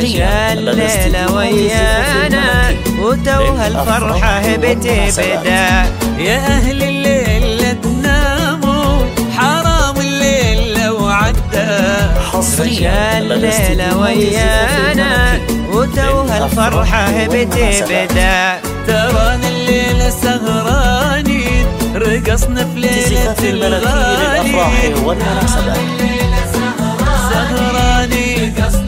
الليلة ويانا. وتوها الفرحة بتبدأ. يا أهل الليل لا تناموا. حرام الليل لو عدى. رجع الليلة ويانا. وتوها الفرحة بتبدأ. ترانا الليلة سهرانين رقصنا في ليلة الغالي. للأفراح والمناسبات سهرانين واحلى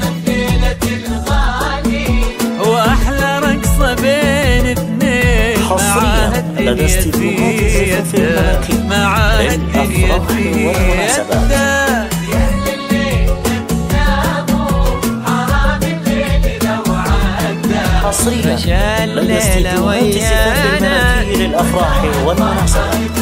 للأفراح في والمناسبات. يده حصريا لدى الليلة ويانا. الملكي للأفراح والمناسبات.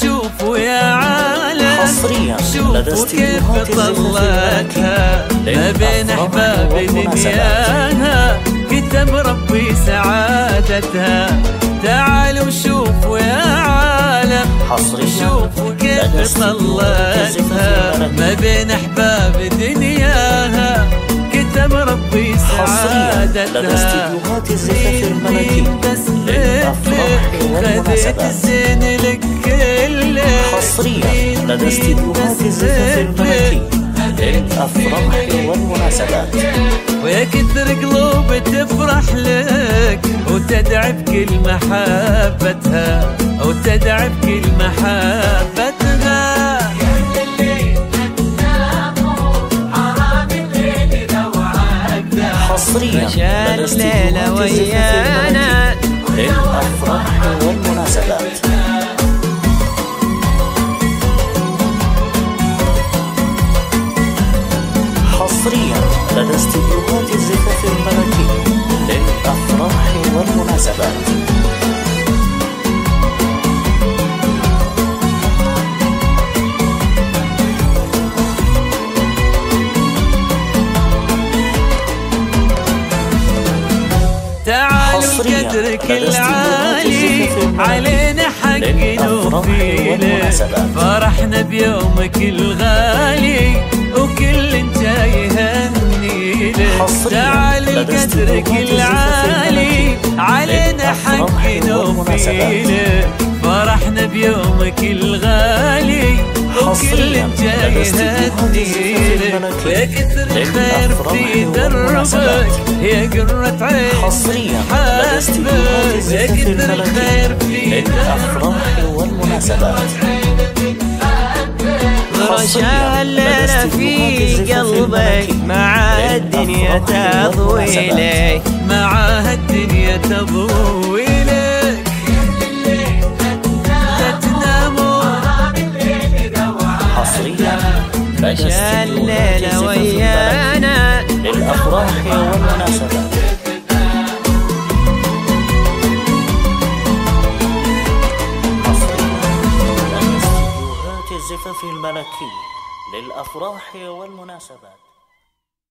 شوفوا يا عالم حصرياً شوفوا كيف طلعتها. ما بين أحباب. دنياها كتب ربي سعادتها. تعالوا شوفوا يا عالم حصريا شوفوا كيف طلعتها. ما بين أحباب دنياها كتب ربي حصريا لدى سعادتها. استديوهات الزفاف الملكي للأفراح والمناسبات الزفاف الملكي للأفراح والمناسبات ويا كثر قلوب تفرح لك وتدعي بكل محبتها وتدعي بكل محبتها. حصريا لدى الليلة ويانا. للأفراح والمناسبات. لدى استديوهات الزفاف الملكي للأفراح والمناسبات. قدرك العالي علينا حق والمناسبات. فرحنا بيومك الغالي. تعال لدى قدرك استديوهات الزفاف العالي. علينا حق نوفيلة. فرحنا بيومك الغالي. وكل جاي الملكي يا كثر خير في. دربك. يا قرة عين. حصريا لدى استديوهات الزفاف الملكي للأفراح والمناسبات. الليلة في قلبك مع الدنيا تضوي لك معاها الدنيا تضوي لك لا تناموا. حصريا استديوهات الليلة ويانا. للأفراح والمناسبات. الزفاف الملكي للأفراح والمناسبات.